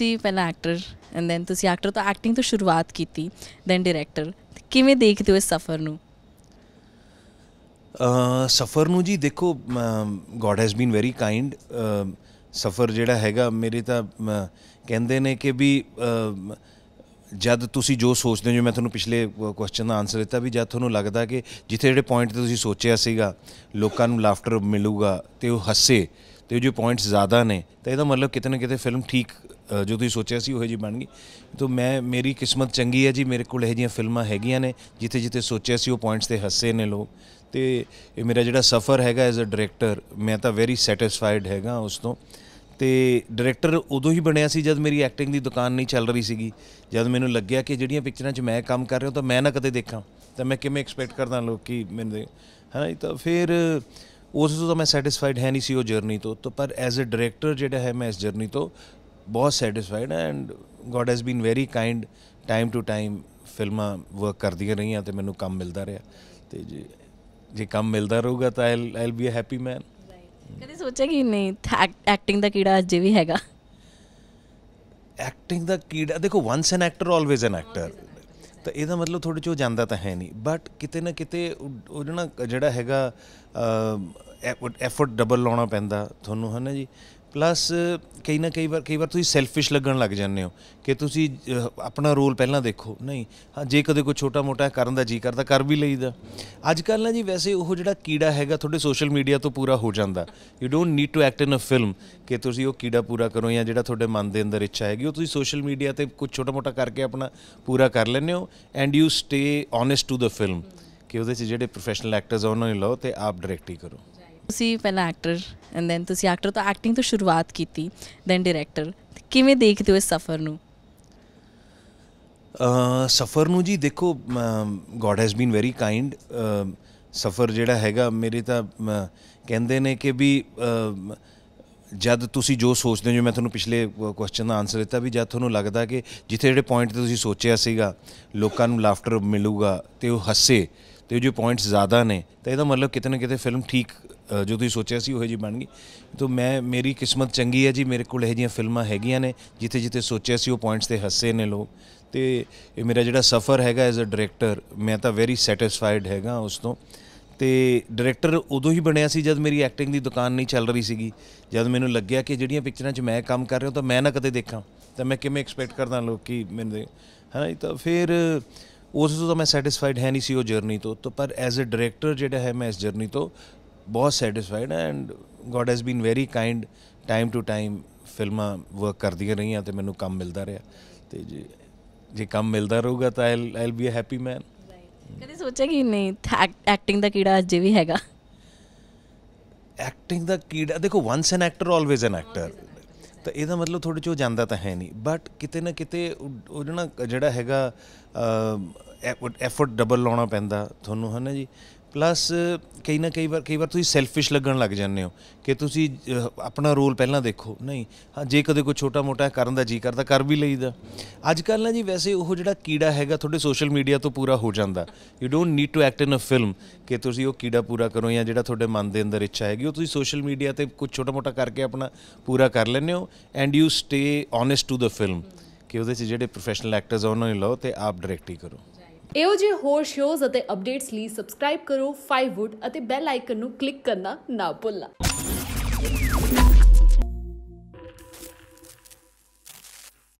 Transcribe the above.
ਤੁਸੀਂ ਪਹਿਲਾਂ actor and then ਤੁਸੀਂ ਐਕਟਰ ਤੋਂ ਐਕਟਿੰਗ ਤੋਂ ਸ਼ੁਰੂਆਤ ਕੀਤੀ ਦੈਨ ਡਾਇਰੈਕਟਰ ਕਿਵੇਂ ਦੇਖਦੇ ਹੋ ਇਸ ਸਫ਼ਰ ਨੂੰ? ਸਫਰ ਨੂੰ ਜੀ ਦੇਖੋ God has been very kind ਸਫਰ ਜਿਹੜਾ ਹੈਗਾ, ਮੇਰੇ ਤਾਂ ਕਹਿੰਦੇ ਨੇ ਕਿ ਵੀ ਜਦ ਤੁਸੀਂ ਜੋ ਸੋਚਦੇ ਹੋ ਜੋ ਮੈਂ ਤੁਹਾਨੂੰ ਪਿਛਲੇ ਕੁਐਸਚਨ ਦਾ ਆਨਸਰ ਦਿੱਤਾ ਵੀ ਜਦ ਤੁਹਾਨੂੰ ਲੱਗਦਾ ਕਿ ਜਿੱਥੇ ਜਿਹੜੇ ਪੁਆਇੰਟ ਤੇ ਤੁਸੀਂ ਸੋਚਿਆ ਸੀਗਾ, ਲੋਕਾਂ ਨੂੰ ਲਾਫਟਰ ਮਿਲੂਗਾ ਤੇ ਉਹ ਹੱਸੇ, ਤੇ ਉਹ ਜੋ ਪੁਆਇੰਟਸ ਜ਼ਿਆਦਾ ਨੇ, ਤਾਂ ਇਹਦਾ ਮਤਲਬ ਕਿਤੇ ਨਾ ਕਿਤੇ ਫਿਲਮ ਠੀਕ ਜੋ ਤੁਸੀਂ ਸੋਚਿਆ ਸੀ ਉਹ ਜੀ ਬਣ ਗਈ। ਤਾਂ ਮੈਂ ਮੇਰੀ ਕਿਸਮਤ ਚੰਗੀ ਹੈ ਜੀ ਮੇਰੇ ਕੋਲ ਇਹੋ ਜਿਹੀਆਂ ਫਿਲਮਾਂ ਹੈਗੀਆਂ ਨੇ ਜਿੱਥੇ ਜਿੱਥੇ ਸੋਚਿਆ ਸੀ ਉਹ ਪੁਆਇੰਟਸ ਤੇ ਹੱਸੇ ਨੇ ਲੋਕ। ਤੇ ਇਹ ਮੇਰਾ ਜਿਹੜਾ ਸਫ਼ਰ ਹੈਗਾ ਐਜ਼ ਅ ਡਾਇਰੈਕਟਰ ਮੈਂ ਤਾਂ ਵੈਰੀ ਸੈਟੀਸਫਾਈਡ ਹੈਗਾ ਉਸ ਤੋਂ। ਤੇ ਡਾਇਰੈਕਟਰ ਉਦੋਂ ਹੀ ਬਣਿਆ ਸੀ ਜਦ ਮੇਰੀ ਐਕਟਿੰਗ ਦੀ ਦੁਕਾਨ ਨਹੀਂ ਚੱਲ ਰਹੀ ਸੀਗੀ। ਜਦ ਮੈਨੂੰ ਲੱਗਿਆ ਕਿ ਜਿਹੜੀਆਂ ਪਿਕਚਰਾਂ 'ਚ ਮੈਂ ਕੰਮ ਕਰ ਰਿਹਾ ਤਾਂ ਮੈਂ ਨਾ ਕਦੇ ਦੇਖਾਂ। ਤਾਂ ਮੈਂ ਕਿਵੇਂ ਐਕਸਪੈਕਟ ਕਰਦਾ ਲੋਕ ਕਿ ਮੈਨੂੰ ਹੈ ਨਾ ਜੀ, ਤਾਂ ਫਿਰ ਉਸ ਤੋਂ ਤਾਂ ਮੈਂ ਸੈਟੀਸਫਾਈਡ ਹੈ ਨਹੀਂ ਸੀ ਉਹ ਜਰਨੀ ਤੋਂ। ਤਾਂ ਪਰ ਐਜ਼ ਅ ਡਾਇਰੈਕਟਰ ਜਿਹੜਾ ਹੈ ਮੈਂ ਇਸ ਜਰਨੀ ਤੋਂ ਬਹੁਤ satisfied and God has been very kind time to time ਫਿਲਮਾਂ ਵਰਕ ਕਰਦੀਆਂ ਰਹੀਆਂ ਤੇ ਮੈਨੂੰ ਕੰਮ ਮਿਲਦਾ ਰਿਹਾ ਤੇ ਜੇ ਜੇ ਕੰਮ ਮਿਲਦਾ ਰਹੂਗਾ ਤਾਂ I I'll be a happy man ਕਦੇ ਸੋਚਿਆ ਕਿ ਨਹੀਂ ਐਕਟਿੰਗ ਦਾ ਕੀੜਾ ਅਜੇ ਵੀ ਹੈਗਾ ਐਕਟਿੰਗ ਦਾ ਕੀੜਾ ਦੇਖੋ once an actor always an actor ਤਾਂ ਇਹਦਾ ਮਤਲਬ ਤੁਹਾਡੇ ਚੋਂ ਜਾਂਦਾ ਤਾਂ ਹੈ ਨਹੀਂ ਬਟ ਕਿਤੇ ਨਾ ਕਿਤੇ ਉਹ ਜਿਹੜਾ ਜਿਹੜਾ ਹੈਗਾ ਐਫਰਟ ਡਬਲ ਲਾਉਣਾ ਪੈਂਦਾ ਤੁਹਾਨੂੰ ਹੈ ਨਾ ਜੀ ਪਲੱਸ ਕਈ ਨਾ ਕਈ ਵਾਰ ਕਈ ਵਾਰ ਤੁਸੀਂ ਸੈਲਫਿਸ਼ ਲੱਗਣ ਲੱਗ ਜਾਂਦੇ ਹੋ ਕਿ ਤੁਸੀਂ ਆਪਣਾ ਰੋਲ ਪਹਿਲਾਂ ਦੇਖੋ। ਨਹੀਂ, ਹਾਂ, ਜੇ ਕਦੇ ਕੋਈ ਛੋਟਾ ਮੋਟਾ ਕਰਨ ਦਾ ਜੀ ਕਰਦਾ, ਕਰ ਵੀ ਲਈਦਾ। ਅੱਜ ਕੱਲ੍ਹ ਨਾ ਜੀ ਵੈਸੇ ਉਹ ਜਿਹੜਾ ਕੀੜਾ ਹੈਗਾ, ਤੁਹਾਡੇ ਸੋਸ਼ਲ ਮੀਡੀਆ ਤੋਂ ਪੂਰਾ ਹੋ ਜਾਂਦਾ। You don't need to act in a film ਕਿ ਤੁਸੀਂ ਉਹ ਕੀੜਾ ਪੂਰਾ ਕਰੋ ਜਾਂ ਜਿਹੜਾ ਤੁਹਾਡੇ ਮਨ ਦੇ ਅੰਦਰ ਇੱਛਾ ਹੈਗੀ, ਉਹ ਤੁਸੀਂ ਸੋਸ਼ਲ ਮੀਡੀਆ ਤੇ ਕੁਝ ਛੋਟਾ ਮੋਟਾ ਕਰਕੇ ਆਪਣਾ ਪੂਰਾ ਕਰ ਲੈਂਦੇ ਹੋ and you stay honest to the film ਕਿ ਉਹਦੇ 'ਚ ਜਿਹੜੇ ਪ੍ਰੋਫੈਸ਼ਨਲ ਐਕਟਰਸ ਆ, ਉਹਨਾਂ ਨੂੰ ਲਓ ਤੇ ਆਪ ਡਾਇਰੈਕਟ ਹੀ ਕਰੋ। ਤੁਸੀਂ ਪਹਿਲਾਂ ਐਕਟਰ ਐਂਡ ਦੈਨ ਤੁਸੀਂ ਐਕਟਰ ਤੋਂ ਐਕਟਿੰਗ ਤੋਂ ਸ਼ੁਰੂਆਤ ਕੀਤੀ ਦੈਨ ਡਾਇਰੈਕਟਰ ਕਿਵੇਂ ਦੇਖਦੇ ਹੋ ਇਸ ਸਫ਼ਰ ਨੂੰ? ਸਫਰ ਨੂੰ ਜੀ ਦੇਖੋ God has been very kind ਸਫਰ ਜਿਹੜਾ ਹੈਗਾ, ਮੇਰੇ ਤਾਂ ਕਹਿੰਦੇ ਨੇ ਕਿ ਵੀ ਜਦ ਤੁਸੀਂ ਜੋ ਸੋਚਦੇ ਹੋ ਜੋ ਮੈਂ ਤੁਹਾਨੂੰ ਪਿਛਲੇ ਕੁਐਸਚਨ ਦਾ ਆਨਸਰ ਦਿੱਤਾ ਵੀ ਜਦ ਤੁਹਾਨੂੰ ਲੱਗਦਾ ਕਿ ਜਿੱਥੇ ਜਿਹੜੇ ਪੁਆਇੰਟ ਤੇ ਤੁਸੀਂ ਸੋਚਿਆ ਸੀਗਾ, ਲੋਕਾਂ ਨੂੰ ਲਾਫਟਰ ਮਿਲੂਗਾ ਤੇ ਉਹ ਹੱਸੇ, ਤੇ ਉਹ ਜੋ ਪੁਆਇੰਟਸ ਜ਼ਿਆਦਾ ਨੇ, ਤਾਂ ਇਹਦਾ ਮਤਲਬ ਕਿਤੇ ਨਾ ਕਿਤੇ ਫਿਲਮ ਠੀਕ ਜੋ ਤੁਸੀਂ ਸੋਚਿਆ ਸੀ ਉਹ ਜੀ ਬਣ ਗਈ। ਤਾਂ ਮੈਂ ਮੇਰੀ ਕਿਸਮਤ ਚੰਗੀ ਹੈ ਜੀ ਮੇਰੇ ਕੋਲ ਇਹੋ ਜਿਹੀਆਂ ਫਿਲਮਾਂ ਹੈਗੀਆਂ ਨੇ ਜਿੱਥੇ ਜਿੱਥੇ ਸੋਚਿਆ ਸੀ ਉਹ ਪੁਆਇੰਟਸ ਤੇ ਹੱਸੇ ਨੇ ਲੋਕ। ਤੇ ਇਹ ਮੇਰਾ ਜਿਹੜਾ ਸਫ਼ਰ ਹੈਗਾ ਐਜ਼ ਅ ਡਾਇਰੈਕਟਰ ਮੈਂ ਤਾਂ ਵੈਰੀ ਸੈਟੀਸਫਾਈਡ ਹੈਗਾ ਉਸ ਤੋਂ। ਤੇ ਡਾਇਰੈਕਟਰ ਉਦੋਂ ਹੀ ਬਣਿਆ ਸੀ ਜਦ ਮੇਰੀ ਐਕਟਿੰਗ ਦੀ ਦੁਕਾਨ ਨਹੀਂ ਚੱਲ ਰਹੀ ਸੀਗੀ। ਜਦ ਮੈਨੂੰ ਲੱਗਿਆ ਕਿ ਜਿਹੜੀਆਂ ਪਿਕਚਰਾਂ 'ਚ ਮੈਂ ਕੰਮ ਕਰ ਰਿਹਾ ਤਾਂ ਮੈਂ ਨਾ ਕਦੇ ਦੇਖਾਂ। ਤਾਂ ਮੈਂ ਕਿਵੇਂ ਐਕਸਪੈਕਟ ਕਰਦਾ ਲੋਕ ਕਿ ਮੈਨੂੰ ਹੈ ਨਾ ਜੀ, ਤਾਂ ਫਿਰ ਉਸ ਤੋਂ ਤਾਂ ਮੈਂ ਸੈਟੀਸਫਾਈਡ ਹੈ ਨਹੀਂ ਸੀ ਉਹ ਜਰਨੀ ਤੋਂ। ਤਾਂ ਪਰ ਐਜ਼ ਅ ਡਾਇਰੈਕਟਰ ਜਿਹੜਾ ਹੈ ਮੈਂ ਇਸ ਜਰਨੀ ਤੋਂ ਬਹੁਤ satisfied and God has been very kind time to time ਫਿਲਮਾਂ ਵਰਕ ਕਰਦੀਆਂ ਰਹੀਆਂ ਤੇ ਮੈਨੂੰ ਕੰਮ ਮਿਲਦਾ ਰਿਹਾ ਤੇ ਜੇ ਜੇ ਕੰਮ ਮਿਲਦਾ ਰਹੂਗਾ ਤਾਂ I'll I'll be a happy man ਕਦੇ ਸੋਚਿਆ ਕਿ ਨਹੀਂ ਐਕਟਿੰਗ ਦਾ ਕੀੜਾ ਅਜੇ ਵੀ ਹੈਗਾ ਐਕਟਿੰਗ ਦਾ ਕੀੜਾ ਦੇਖੋ once an actor always an actor ਤਾਂ ਇਹਦਾ ਮਤਲਬ ਤੁਹਾਡੇ ਚੋਂ ਜਾਂਦਾ ਤਾਂ ਹੈ ਨਹੀਂ ਬਟ ਕਿਤੇ ਨਾ ਕਿਤੇ ਉਹ ਜਿਹੜਾ ਜਿਹੜਾ ਹੈਗਾ ਐਫਰਟ ਡਬਲ ਲਾਉਣਾ ਪੈਂਦਾ ਤੁਹਾਨੂੰ ਹੈ ਨਾ ਜੀ ਪਲੱਸ ਕਈ ਨਾ ਕਈ ਵਾਰ ਕਈ ਵਾਰ ਤੁਸੀਂ ਸੈਲਫਿਸ਼ ਲੱਗਣ ਲੱਗ ਜਾਂਦੇ ਹੋ ਕਿ ਤੁਸੀਂ ਆਪਣਾ ਰੋਲ ਪਹਿਲਾਂ ਦੇਖੋ। ਨਹੀਂ, ਹਾਂ, ਜੇ ਕਦੇ ਕੋਈ ਛੋਟਾ ਮੋਟਾ ਕਰਨ ਦਾ ਜੀ ਕਰਦਾ, ਕਰ ਵੀ ਲਈਦਾ। ਅੱਜ ਕੱਲ੍ਹ ਨਾ ਜੀ ਵੈਸੇ ਉਹ ਜਿਹੜਾ ਕੀੜਾ ਹੈਗਾ, ਤੁਹਾਡੇ ਸੋਸ਼ਲ ਮੀਡੀਆ ਤੋਂ ਪੂਰਾ ਹੋ ਜਾਂਦਾ। You don't need to act in a film ਕਿ ਤੁਸੀਂ ਉਹ ਕੀੜਾ ਪੂਰਾ ਕਰੋ ਜਾਂ ਜਿਹੜਾ ਤੁਹਾਡੇ ਮਨ ਦੇ ਅੰਦਰ ਇੱਛਾ ਹੈਗੀ, ਉਹ ਤੁਸੀਂ ਸੋਸ਼ਲ ਮੀਡੀਆ ਤੇ ਕੁਝ ਛੋਟਾ ਮੋਟਾ ਕਰਕੇ ਆਪਣਾ ਪੂਰਾ ਕਰ ਲੈਂਦੇ ਹੋ and you stay honest to the film ਕਿ ਉਹਦੇ 'ਚ ਜਿਹੜੇ ਪ੍ਰੋਫੈਸ਼ਨਲ ਐਕਟਰਸ ਆ, ਉਹਨਾਂ ਨੂੰ ਲਓ ਤੇ ਆਪ ਡਾਇਰੈਕਟ ਹੀ ਕਰੋ। ਇਹੋ ਜਿਹੇ ਹੋਰ ਸ਼ੋਜ਼ ਅਤੇ ਅਪਡੇਟਸ ਲਈ ਸਬਸਕ੍ਰਾਈਬ ਕਰੋ 5wood ਅਤੇ ਬੈਲ ਆਈਕਨ ਨੂੰ ਕਲਿੱਕ ਕਰਨਾ ਨਾ ਭੁੱਲਣਾ।